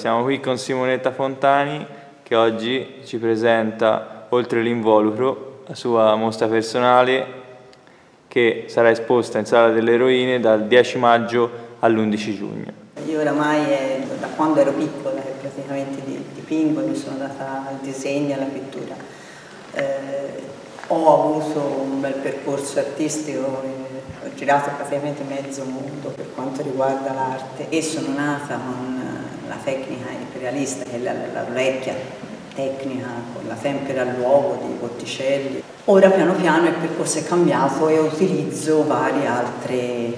Siamo qui con Simonetta Fontani che oggi ci presenta, oltre l'involucro, la sua mostra personale che sarà esposta in Sala delle Eroine dal 10 maggio all'11 giugno. Io oramai è, da quando ero piccola che praticamente dipingo, mi sono data al disegno e alla pittura. Eh, ho avuto un bel percorso artistico, ho girato praticamente mezzo mondo per quanto riguarda l'arte e sono nata con la tecnica imperialista, che è la, la vecchia tecnica con la tempera all'uovo di Botticelli. Ora piano piano il percorso è cambiato e utilizzo vari altri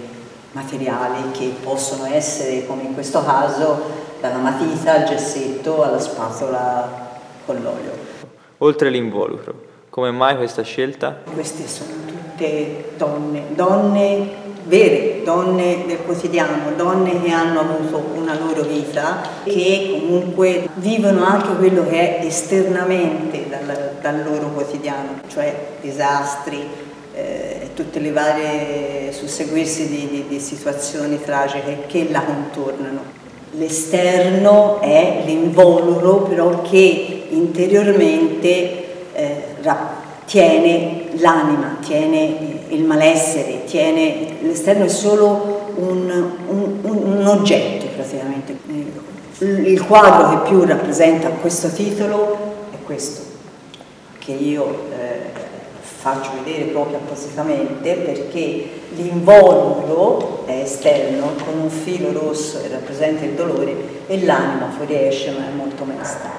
materiali che possono essere, come in questo caso, dalla matita al gessetto alla spatola con l'olio. Oltre l'involucro, come mai questa scelta? Queste sono tutte donne, donne vere, donne del quotidiano, donne che hanno avuto una loro vita, che comunque vivono anche quello che è esternamente dal, dal loro quotidiano, cioè disastri, eh, tutte le varie susseguirsi di, di, di situazioni tragiche che la contornano. L'esterno è l'involucro però che interiormente eh, tiene l'anima, tiene il malessere, tiene, l'esterno è solo un, un, un, oggetto praticamente. Il quadro che più rappresenta questo titolo è questo, che io eh, faccio vedere proprio appositamente perché l'involucro è esterno con un filo rosso che rappresenta il dolore e l'anima fuoriesce ma è molto mesta.